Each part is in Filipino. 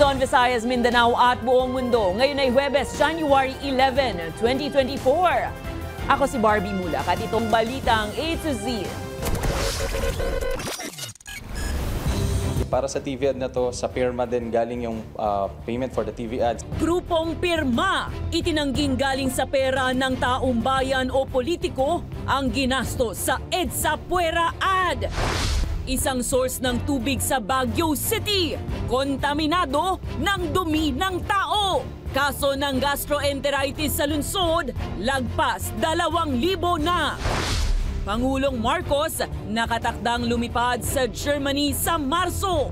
Luzon, Visayas, Mindanao at buong mundo. Ngayon ay Huwebes, January 11, 2024. Ako si Barbie Mulak at itong balitang A to Z. Para sa TV ad na to, sa Pirma din galing yung ah, payment for the TV ads. Grupong Pirma, itinangging galing sa pera ng taong bayan o politiko ang ginasto sa EDSA Puera ad. Isang source ng tubig sa Baguio City, kontaminado ng dumi ng tao. Kaso ng gastroenteritis sa lungsod, lagpas dalawang libo na. Pangulong Marcos nakatakdang lumipad sa Germany sa Marso.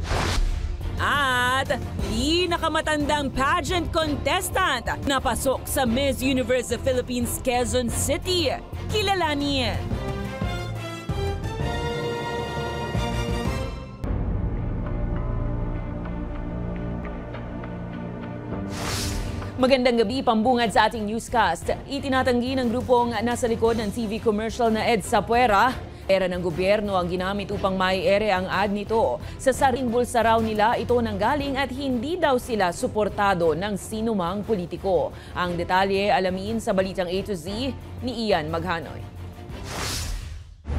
At pinakamatandang pageant contestant na pasok sa Miss Universe of Philippines Quezon City. Kilalanin. Magandang gabi, pambungad sa ating newscast. Itinatanggi ng grupong nasa likod ng TV commercial na EDSA Puera. Pera ng gobyerno ang ginamit upang maiere ang ad nito. Sa saring bulsa raw nila ito nanggaling at hindi daw sila suportado ng sinumang politiko. Ang detalye alamin sa Balitang A to Z ni Ian Maghanoy.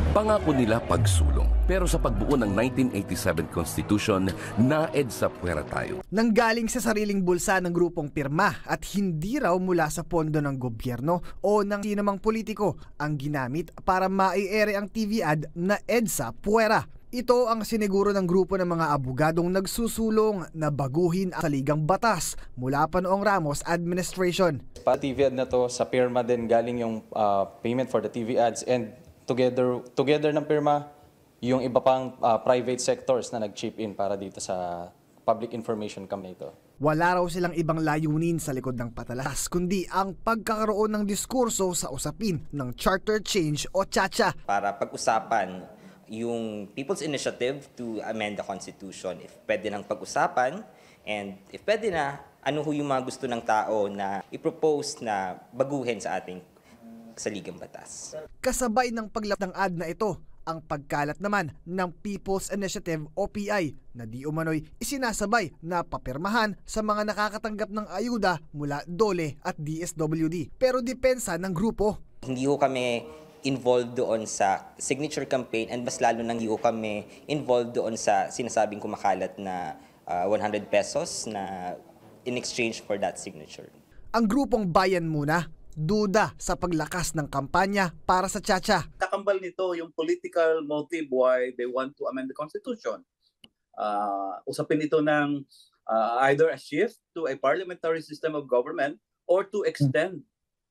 Pangako nila pagsulong. Pero sa pagbuo ng 1987 Constitution, naed sa puwera tayo. nanggaling sa sariling bulsa ng grupong pirma at hindi raw mula sa pondo ng gobyerno o ng sinamang politiko ang ginamit para maiere ang TV ad na EDSA Puera. Ito ang siniguro ng grupo ng mga abogadong nagsusulong na baguhin ang saligang batas mula pa noong Ramos administration. Para TV ad na to, sa Pirma din galing yung ah, payment for the TV ads and together together ng Pirma yung iba pang ah, private sectors na nag-chip in para dito sa public information kami ito. Wala raw silang ibang layunin sa likod ng patalas kundi ang pagkakaroon ng diskurso sa usapin ng charter change o chacha. para pag-usapan yung People's Initiative to amend the Constitution. If pwede nang pag-usapan, and if pwede na, ano ho yung mga gusto ng tao na i-propose na baguhin sa ating saligang batas. Kasabay ng paglap ng ad na ito, ang pagkalat naman ng People's Initiative o PI na di umano'y isinasabay na papirmahan sa mga nakakatanggap ng ayuda mula DOLE at DSWD. Pero depensa ng grupo, Hindi ho kami involved doon sa signature campaign and mas lalo nang hindi ho kami involved doon sa sinasabing kumakalat na ah, 100 pesos na in exchange for that signature. ang grupong Bayan Muna, duda sa paglakas ng kampanya para sa chacha. kakambal nito yung political motive why they want to amend the constitution. Uh, usapin ito ng uh, either a shift to a parliamentary system of government or to extend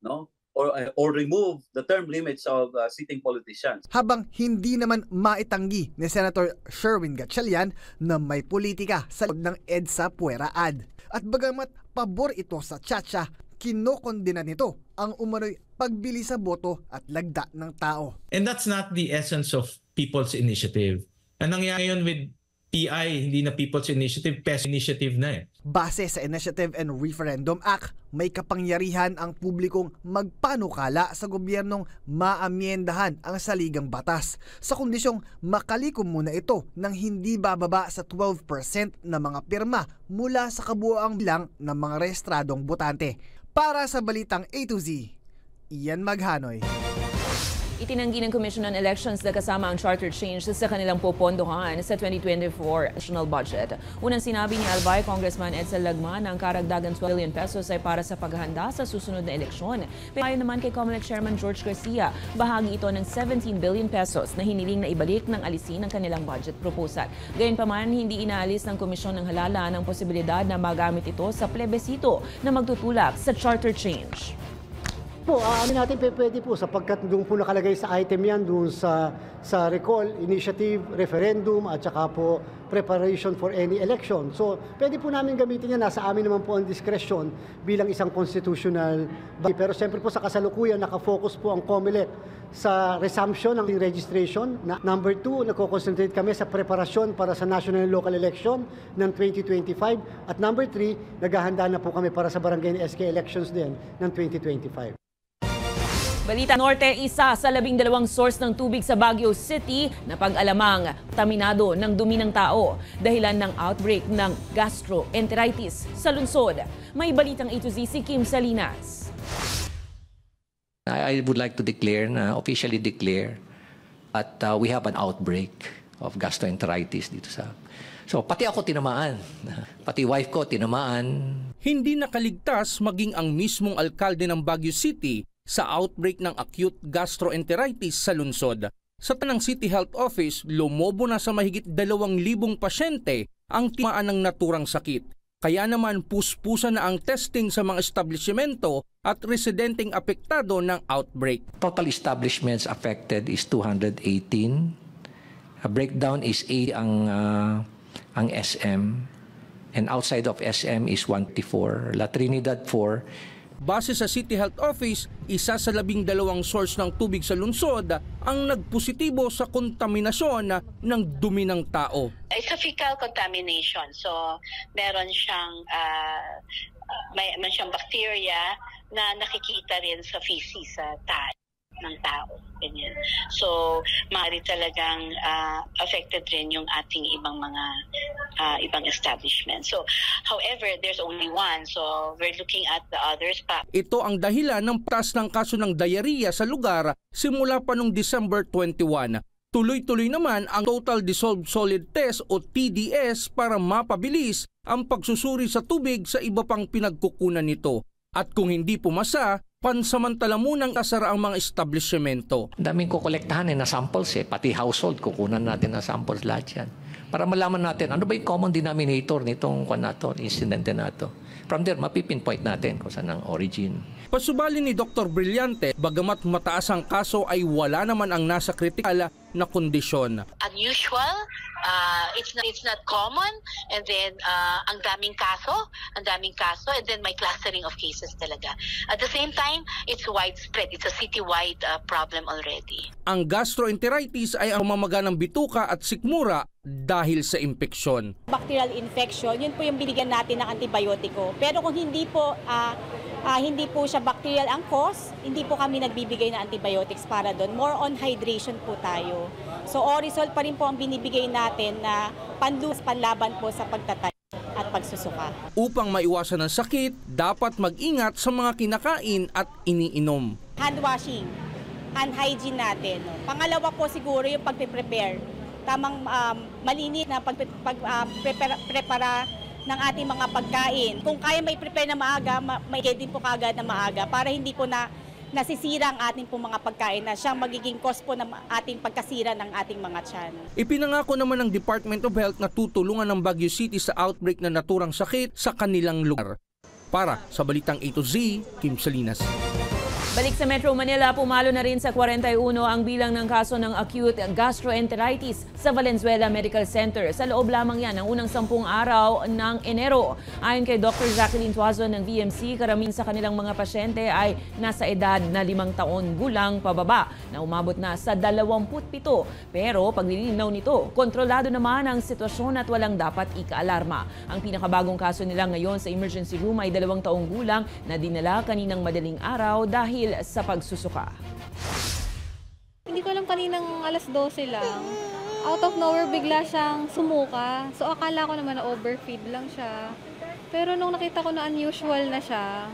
no or uh, or remove the term limits of uh, sitting politicians. habang hindi naman maitanggi ni Senator Sherwin Gatchalian na may politika sa loob ng EDSA Puera ad. At bagamat pabor ito sa Chacha, kinokondena nito ang umano'y pagbili sa boto at lagda ng tao. And that's not the essence of People's Initiative. Ang nangyayari yun with PI, hindi na People's Initiative, PES Initiative na eh. Base sa Initiative and Referendum Act, may kapangyarihan ang publikong magpanukala sa gobyernong maamyendahan ang saligang batas sa kondisyong makalikom muna ito ng hindi bababa sa 12% na mga pirma mula sa kabuoang bilang ng mga rehistradong botante. Para sa Balitang A to Z, Ian Maghanoy. Itinanggi ng Commission on Elections na kasama ang charter change sa kanilang popondohan sa 2024 national budget. Unang sinabi ni Albay Congressman Edsel Lagman ang karagdagan 12 billion pesos ay para sa paghahanda sa susunod na eleksyon. Pero ayon naman kay COMELEC Chairman George Garcia, bahagi ito ng 17 billion pesos na hiniling na ibalik ng alisin ng kanilang budget proposal. Gayunpaman, hindi inaalis ng komisyon ng halala ng posibilidad na magamit ito sa plebisito na magtutulak sa charter change. Po, aamin natin pwede po sapagkat doon po nakalagay sa item yan doon sa sa recall, initiative, referendum at saka po preparation for any election. So, pwede po namin gamitin yan. Nasa amin naman po ang discretion bilang isang constitutional body. Pero siyempre po sa kasalukuyan, nakafocus po ang COMELEC sa resumption ng registration. Na, number two, nagko-concentrate kami sa preparasyon para sa national and local election ng 2025. At number three, naghahanda na po kami para sa barangay and SK elections din ng 2025. Balita Norte, isa sa labing dalawang source ng tubig sa Baguio City na pag-alamang taminado ng dumi ng tao dahilan ng outbreak ng gastroenteritis sa lungsod. May balitang ito si Kim Salinas. I I would like to declare, na officially declare, at uh, we have an outbreak of gastroenteritis dito sa... So, pati ako tinamaan. Pati wife ko tinamaan. Hindi nakaligtas maging ang mismong alkalde ng Baguio City sa outbreak ng acute gastroenteritis sa lungsod. Sa Tanang City Health Office, lumobo na sa mahigit 2,000 pasyente ang timaan ng naturang sakit. Kaya naman puspusan na ang testing sa mga establishmento at residenteng apektado ng outbreak. Total establishments affected is 218. A breakdown is 8 ang, uh, ang SM. And outside of SM is 154. La Trinidad 4. Base sa City Health Office, isa sa labing dalawang source ng tubig sa lungsod ang nagpositibo sa kontaminasyon ng dumi ng tao. It's a fecal contamination. So, meron siyang uh, may, may siyang bacteria na nakikita rin sa feces sa tayo ng tao. Ganyan. So, maaari talagang uh, affected rin yung ating ibang mga uh, ibang establishment. So, however, there's only one. So, we're looking at the others pa. Ito ang dahilan ng taas ng kaso ng diarrhea sa lugar simula pa noong December 21. Tuloy-tuloy naman ang Total Dissolved Solid Test o TDS para mapabilis ang pagsusuri sa tubig sa iba pang pinagkukunan nito. At kung hindi pumasa, pansamantala munang kasara ang mga establishmento. Daming kukolektahan eh na samples eh. Pati household, kukunan natin na samples lahat yan. Para malaman natin, ano ba yung common denominator nitong kwan na to, incident na to. From there, mapipinpoint natin kung saan ang origin. Pasubali ni Dr. Brillante, bagamat mataas ang kaso ay wala naman ang nasa kritikal na kondisyon. Unusual, uh, it's not it's not common and then uh, ang daming kaso ang daming kaso and then may clustering of cases talaga at the same time it's widespread it's a citywide uh, problem already Ang gastroenteritis ay ang mamaga ng bituka at sikmura dahil sa impeksyon. bacterial infection, yun po yung binigyan natin ng antibiotiko. Pero kung hindi po ah, ah, hindi po siya bacterial ang cause, hindi po kami nagbibigay ng antibiotics para doon. More on hydration po tayo. So Orisol pa rin po ang binibigay natin na panlus panlaban po sa pagtatay at pagsusuka. Upang maiwasan ang sakit, dapat mag-ingat sa mga kinakain at iniinom. Hand washing, hand hygiene natin. Pangalawa po siguro yung pagpe-prepare. Tamang um, malinis na pag, pag prepara, prepara ng ating mga pagkain. Kung kaya may prepare na maaga, ma- may din po kagad na maaga para hindi po na nasisira ang ating po mga pagkain na siyang magiging cause po ng ating pagkasira ng ating mga tiyan. Ipinangako naman ng Department of Health na tutulungan ng Baguio City sa outbreak na naturang sakit sa kanilang lugar. Para sa Balitang A to Z, Kim Salinas. Balik sa Metro Manila, pumalo na rin sa 41 ang bilang ng kaso ng acute gastroenteritis sa Valenzuela Medical Center. Sa loob lamang yan ang unang sampung araw ng Enero. Ayon kay Dr. Jacqueline Tuazon ng VMC, karamihan sa kanilang mga pasyente ay nasa edad na limang taon gulang pababa na umabot na sa 27. Pero paglilinaw nito, kontrolado naman ang sitwasyon at walang dapat ikaalarma. Ang pinakabagong kaso nila ngayon sa emergency room ay dalawang taong gulang na dinala kaninang madaling araw dahil sa pagsusuka. Hindi ko alam kaninang alas 12 lang. Out of nowhere, bigla siyang sumuka. So, akala ko naman na overfeed lang siya. Pero nung nakita ko na unusual na siya,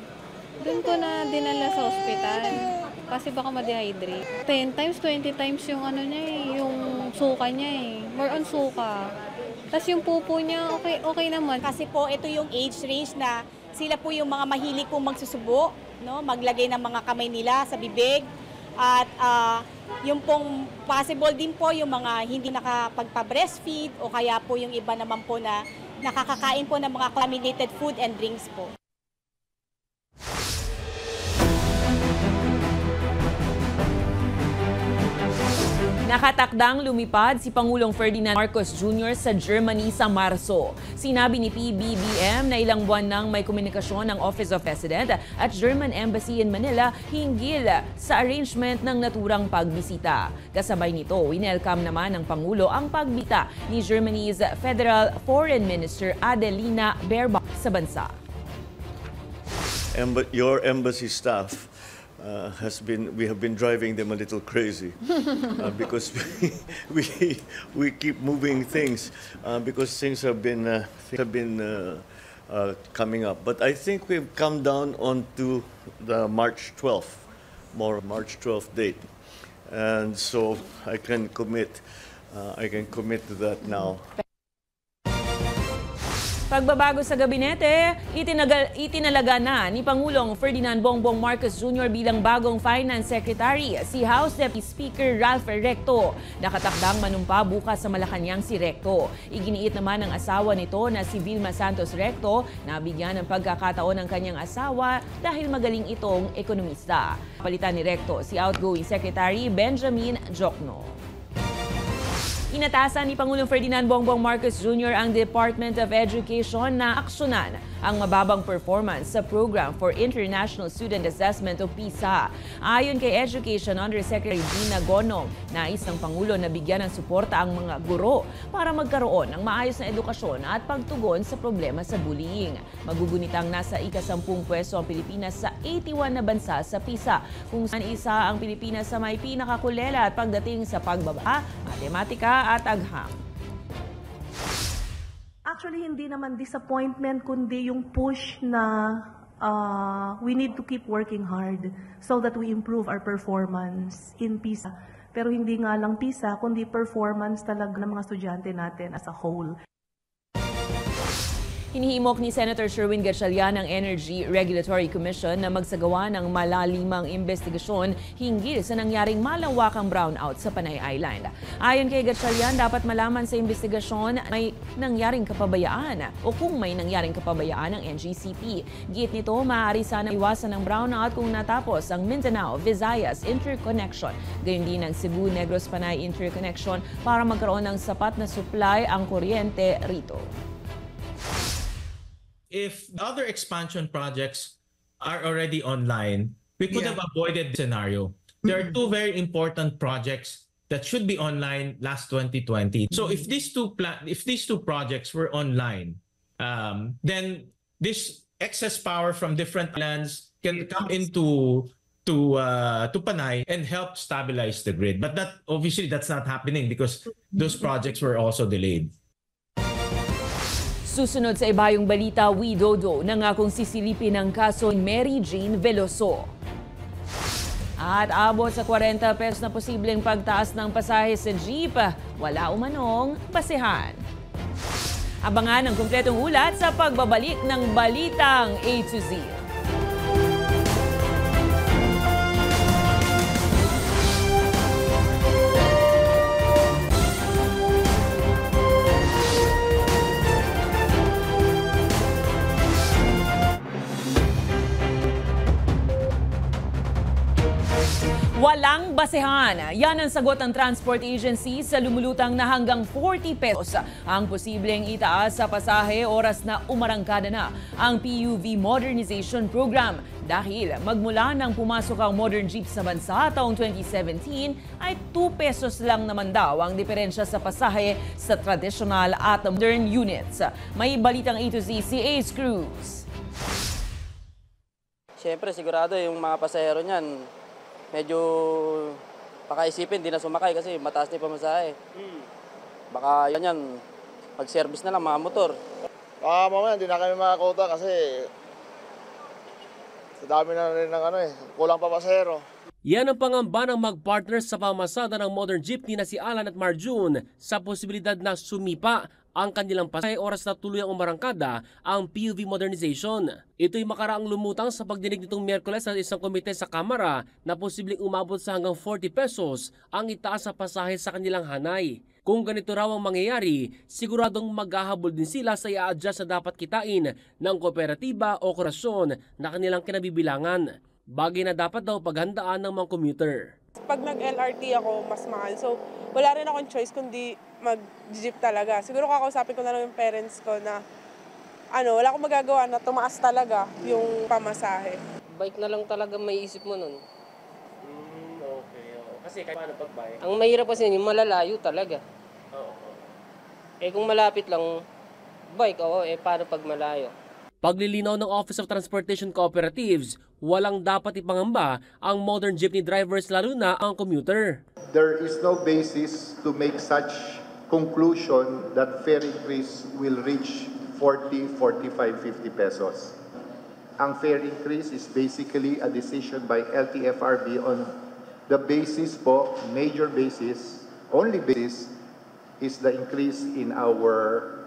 dun ko na dinala sa ospital. Kasi baka ma-dehydrate. 10 times, 20 times yung ano niya eh, yung suka niya eh. More on suka. Tapos yung pupo niya, okay, okay naman. Kasi po ito yung age range na sila po yung mga mahilig pong magsusubo, no? maglagay ng mga kamay nila sa bibig. At ah, yung pong possible din po yung mga hindi nakapagpa-breastfeed o kaya po yung iba naman po na nakakakain po ng mga contaminated food and drinks po. Nakatakdang lumipad si Pangulong Ferdinand Marcos Jr. sa Germany sa Marso. Sinabi ni PBBM na ilang buwan nang may komunikasyon ng Office of President at German Embassy in Manila hinggil sa arrangement ng naturang pagbisita. Kasabay nito, winelcome naman ng Pangulo ang pagbita ni Germany's Federal Foreign Minister Adelina Baerbock sa bansa. Emb- your embassy staff uh, has been we have been driving them a little crazy uh, because we, we we keep moving things uh, because things have been uh, things have been uh, uh, coming up. But I think we've come down onto the March 12th, more March 12th date, and so I can commit. Uh, I can commit to that now. Pagbabago sa gabinete, itinagal, itinalaga na ni Pangulong Ferdinand Bongbong Marcos Jr. bilang bagong Finance Secretary si House Deputy Speaker Ralph Recto. Nakatakdang manumpa bukas sa Malacanang si Recto. Iginiit naman ng asawa nito na si Vilma Santos Recto na bigyan ng pagkakataon ng kanyang asawa dahil magaling itong ekonomista. Palitan ni Recto si outgoing Secretary Benjamin Jokno. Inatasan ni Pangulong Ferdinand Bongbong Marcos Jr. ang Department of Education na aksyonan ang mababang performance sa Program for International Student Assessment o PISA. Ayon kay Education Undersecretary Gina Gonong, nais ng Pangulo na bigyan ng suporta ang mga guro para magkaroon ng maayos na edukasyon at pagtugon sa problema sa bullying. Magugunitang nasa ikasampung pwesto ang Pilipinas sa 81 na bansa sa PISA, kung saan isa ang Pilipinas sa may pinakakulela at pagdating sa pagbaba, matematika at agham. Actually, hindi naman disappointment, kundi yung push na uh, we need to keep working hard so that we improve our performance in PISA. Pero hindi nga lang PISA, kundi performance talaga ng mga estudyante natin as a whole. Hinihimok ni Senator Sherwin Gatchalian ng Energy Regulatory Commission na magsagawa ng malalimang investigasyon hinggil sa nangyaring malawakang brownout sa Panay Island. Ayon kay Gatchalian, dapat malaman sa investigasyon may nangyaring kapabayaan o kung may nangyaring kapabayaan ng NGCP. Git nito, maaari sana iwasan ng brownout kung natapos ang Mindanao, Visayas Interconnection. Gayun din ang Cebu Negros Panay Interconnection para magkaroon ng sapat na supply ang kuryente rito. If the other expansion projects are already online, we could Yeah. have avoided the scenario. There are two very important projects that should be online last 2020. So if these two pla- if these two projects were online, um, then this excess power from different lands can come into to uh, to Panay and help stabilize the grid. But that obviously that's not happening because those projects were also delayed. Susunod sa ibayong balita, Widodo nangakong sisilipin ang kaso ni Mary Jane Veloso. At abot sa 40 pesos na posibleng pagtaas ng pasahe sa jeep, wala umanong basehan. Abangan ang kumpletong ulat sa pagbabalik ng Balitang A to Z. Basehan. Yan ang sagot ng transport agency sa lumulutang na hanggang 40 pesos ang posibleng itaas sa pasahe oras na umarangkada na ang PUV Modernization Program. Dahil magmula nang pumasok ang modern jeep sa bansa taong 2017 ay 2 pesos lang naman daw ang diferensya sa pasahe sa traditional at modern units. May balitang A to Z si Ace Cruz. Siyempre, sigurado yung mga pasahero niyan, medyo pakaisipin, di na sumakay kasi mataas na yung pamasahe. Baka yan yan, mag-service na lang mga motor. Ah, mamaya hindi na kami makakota kasi sa dami na rin ng ano eh, kulang pa pasahero. Yan ang pangamba ng mag-partners sa pamasada ng modern jeepney na si Alan at Marjun sa posibilidad na sumipa ang kanilang pasahe oras na tuluyang umarangkada ang PUV modernization. Ito'y makaraang lumutang sa pagdinig nitong Miyerkules sa isang komite sa Kamara na posibleng umabot sa hanggang 40 pesos ang itaas sa pasahe sa kanilang hanay. Kung ganito raw ang mangyayari, siguradong maghahabol din sila sa i-adjust na dapat kitain ng kooperatiba o korasyon na kanilang kinabibilangan. Bagay na dapat daw paghandaan ng mga commuter. Pag nag-LRT ako, mas mahal. So, wala rin akong choice kundi mag-jeep talaga. Siguro kakausapin ko na lang yung parents ko na ano, wala akong magagawa na tumaas talaga yung pamasahe. Bike na lang talaga may isip mo nun. okay. Kasi kahit paano pag-bike. Ang mahirap kasi yung malalayo talaga. Oo. Eh kung malapit lang, bike, oo, eh paano pag malayo? Paglilinaw ng Office of Transportation Cooperatives, walang dapat ipangamba ang modern jeepney drivers lalo na ang commuter. There is no basis to make such conclusion that fare increase will reach 40, 45, 50 pesos. Ang fare increase is basically a decision by LTFRB on the basis po, major basis, only basis, is the increase in our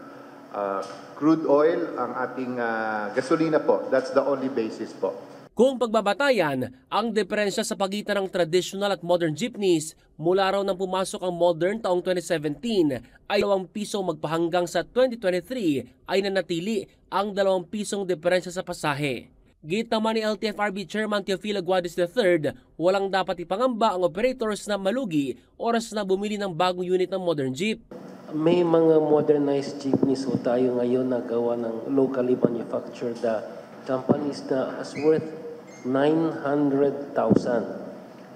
uh, crude oil, ang ating uh, gasolina po. That's the only basis po. Kung pagbabatayan, ang diferensya sa pagitan ng traditional at modern jeepneys mula raw nang pumasok ang modern taong 2017 ay 2 piso magpahanggang sa 2023 ay nanatili ang 2 pisong diferensya sa pasahe. Git naman ni LTFRB Chairman Teofilo Guadis III, walang dapat ipangamba ang operators na malugi oras na bumili ng bagong unit ng modern jeep. May mga modernized jeepneys ho tayo ngayon na gawa ng locally manufactured uh, companies na as worth 900,000.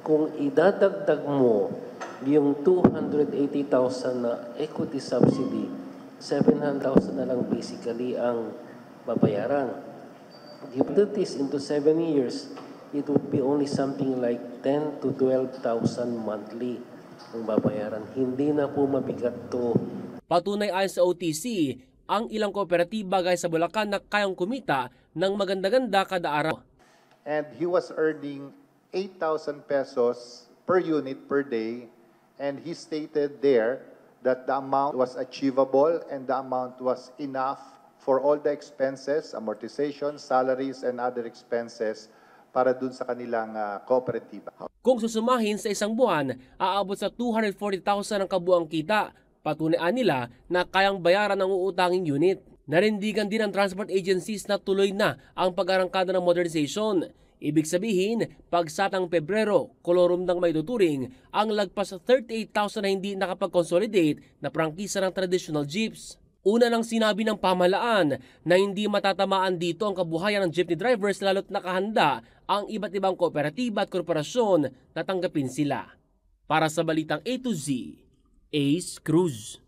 Kung idadagdag mo yung 280,000 na equity subsidy, 700,000 na lang basically ang babayaran. If you put this into 7 years, it would be only something like 10 to 12,000 monthly ang babayaran. Hindi na po mabigat to. Patunay ayon sa OTC, ang ilang kooperatiba gaya sa Bulacan na kayang kumita ng maganda-ganda kada araw. And he was earning 8,000 pesos per unit per day. And he stated there that the amount was achievable and the amount was enough for all the expenses, amortization, salaries, and other expenses para dun sa kanilang uh, kooperatiba. Kung susumahin sa isang buwan, aabot sa 240,000 ang kabuang kita. Patunayaan nila na kayang bayaran ng uutanging unit. Narindigan din ng transport agencies na tuloy na ang pag-arangkada ng modernization. Ibig sabihin, pagsatang Pebrero, kolorum ng may tuturing ang lagpas 38,000 na hindi nakapag-consolidate na prangkisa ng traditional jeeps. Una nang sinabi ng pamahalaan na hindi matatamaan dito ang kabuhayan ng jeepney drivers lalo't nakahanda ang iba't ibang kooperatiba at korporasyon na tanggapin sila. Para sa Balitang A to Z, Ace Cruz.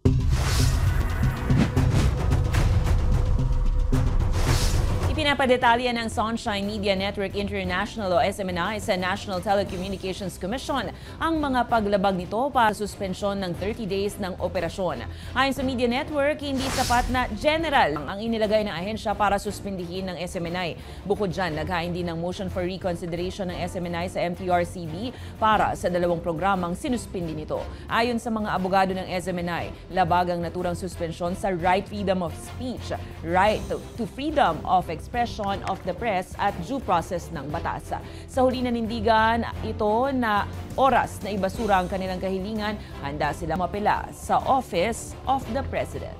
Ipinapadetalya ng Sunshine Media Network International o SMNI sa National Telecommunications Commission ang mga paglabag nito para suspensyon ng 30 days ng operasyon. Ayon sa Media Network, hindi sapat na general ang inilagay ng ahensya para suspindihin ng SMNI. Bukod dyan, naghain din ng motion for reconsideration ng SMNI sa MTRCB para sa dalawang programang sinuspindi nito. Ayon sa mga abogado ng SMNI, labag ang naturang suspensyon sa right freedom of speech, right to freedom of expression of the press at due process ng batas. Sa huli nanindigan ito na oras na ibasura ang kanilang kahilingan, handa sila mapila sa Office of the President.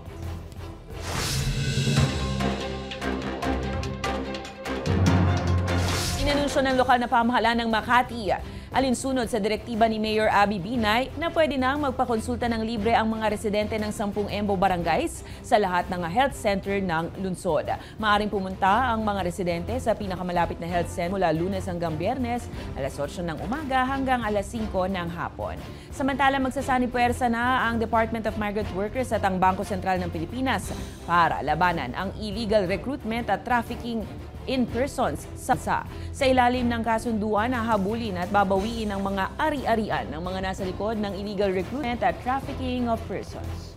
Inanunsyo ng lokal na pamahalaan ng Makati alinsunod sa direktiba ni Mayor Abby Binay na pwede nang magpakonsulta ng libre ang mga residente ng 10 Embo barangays sa lahat ng health center ng lungsod. Maaring pumunta ang mga residente sa pinakamalapit na health center mula lunes hanggang biyernes, alas 8 ng umaga hanggang alas 5 ng hapon. Samantala magsasani puwersa na ang Department of Migrant Workers at ang Bangko Sentral ng Pilipinas para labanan ang illegal recruitment at trafficking in persons sa bansa. Sa ilalim ng kasunduan na habulin at babawiin ang mga ari-arian ng mga nasa likod ng illegal recruitment at trafficking of persons.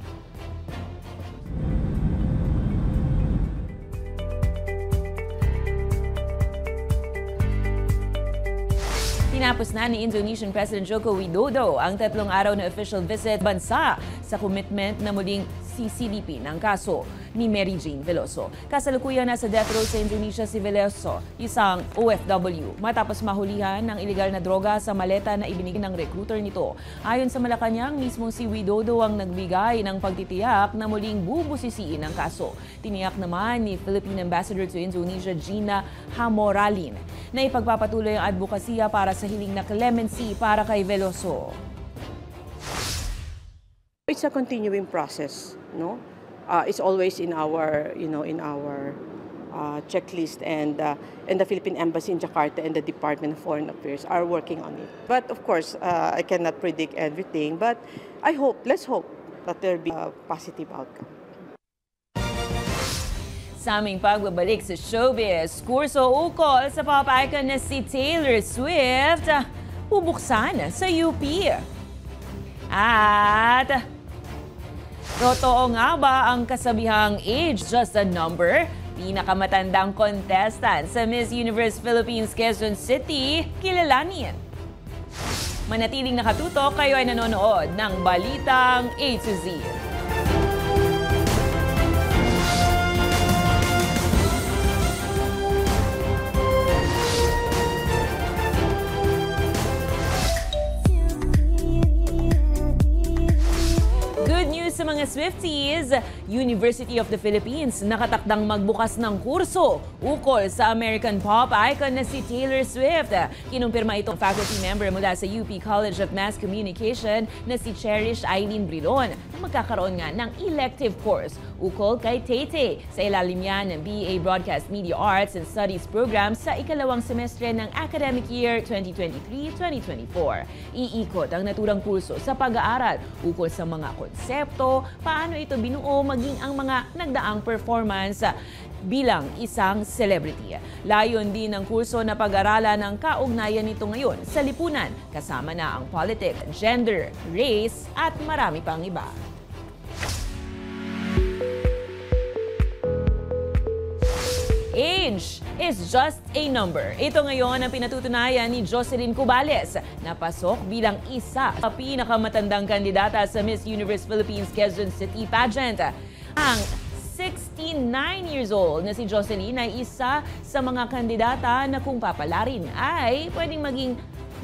Tinapos na ni Indonesian President Joko Widodo ang tatlong araw na official visit bansa sa commitment na muling CCDP ng kaso ni Mary Jane Veloso. Kasalukuyan na sa death row sa Indonesia si Veloso, isang OFW, matapos mahulihan ng ilegal na droga sa maleta na ibinigay ng recruiter nito. Ayon sa Malacanang, mismo si Widodo ang nagbigay ng pagtitiyak na muling bubusisiin ang kaso. Tiniyak naman ni Philippine Ambassador to Indonesia Gina Hamoralin na ipagpapatuloy ang advokasya para sa hiling na clemency para kay Veloso. It's a continuing process, no? Uh, it's always in our, you know, in our uh, checklist, and uh, and the Philippine Embassy in Jakarta and the Department of Foreign Affairs are working on it. But of course, uh, I cannot predict everything. But I hope, let's hope that there will be a positive outcome. Sa aming pagbabalik sa showbiz, kurso ukol sa pop icon na si Taylor Swift, bubuksan sa UP. At totoo nga ba ang kasabihang age just a number? Pinakamatandang contestant sa Miss Universe Philippines Quezon City, kilalanin. Manatiling nakatutok, kayo ay nanonood ng Balitang A to Z. Swifties! University of the Philippines nakatakdang magbukas ng kurso ukol sa American pop icon na si Taylor Swift. Kinumpirma itong faculty member mula sa UP College of Mass Communication na si Cherish Eileen Brilon na magkakaroon nga ng elective course ukol kay Tete. Sa ilalim yan ng BA Broadcast Media Arts and Studies program sa ikalawang semestre ng academic year 2023-2024. Iikot ang naturang kurso sa pag-aaral ukol sa mga konsepto, paano ito binuo maging ang mga nagdaang performance bilang isang celebrity. Layon din ng kurso na pag-aralan ng kaugnayan nito ngayon sa lipunan, kasama na ang politics, gender, race at marami pang iba. Age is just a number. Ito ngayon ang pinatutunayan ni Jocelyn Cubales na pasok bilang isa sa pinakamatandang kandidata sa Miss Universe Philippines Quezon City pageant. Ang 69 years old na si Jocelyn ay isa sa mga kandidata na kung papalarin ay pwedeng maging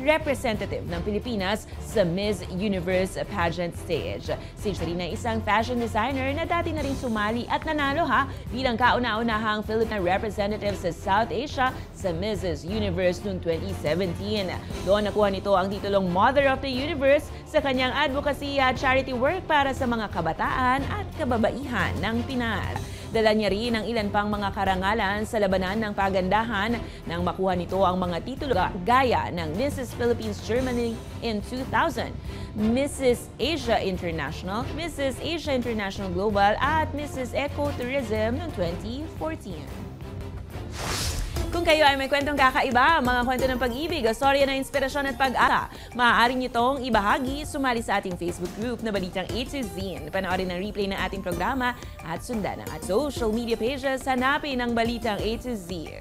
representative ng Pilipinas sa Miss Universe pageant stage. Si ay isang fashion designer na dati na rin sumali at nanalo ha bilang kauna-unahang Filipina representative sa South Asia sa Mrs. Universe noong 2017. Doon nakuha nito ang titulong Mother of the Universe sa kanyang advocacy at charity work para sa mga kabataan at kababaihan ng Pinas. Dala niya rin ang ilan pang mga karangalan sa labanan ng pagandahan nang makuha nito ang mga titulo gaya ng Mrs. Philippines Germany in 2000, Mrs. Asia International, Mrs. Asia International Global at Mrs. Eco Tourism noong 2014. Kung kayo ay may kwentong kakaiba, mga kwento ng pag-ibig, storya ng inspirasyon at pag-asa, maaari niyo itong ibahagi, sumali sa ating Facebook group na Balitang A to Z. Panoorin ang replay ng ating programa at sundan ang at social media pages, hanapin ang Balitang A to Z.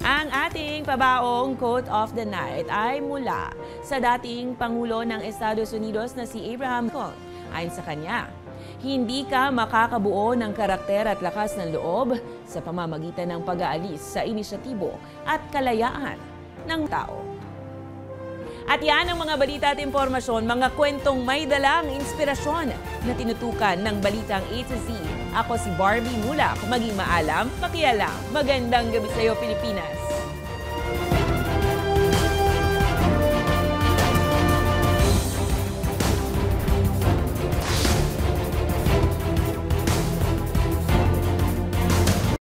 Ang ating pabaong quote of the night ay mula sa dating Pangulo ng Estados Unidos na si Abraham Lincoln. Ayon sa kanya, hindi ka makakabuo ng karakter at lakas ng loob sa pamamagitan ng pag-aalis sa inisyatibo at kalayaan ng tao. At yan ang mga balita at impormasyon, mga kwentong may dalang inspirasyon na tinutukan ng Balitang A to Z. Ako si Barbie Mulak, maging maalam, pakialam. Magandang gabi sa iyo, Pilipinas.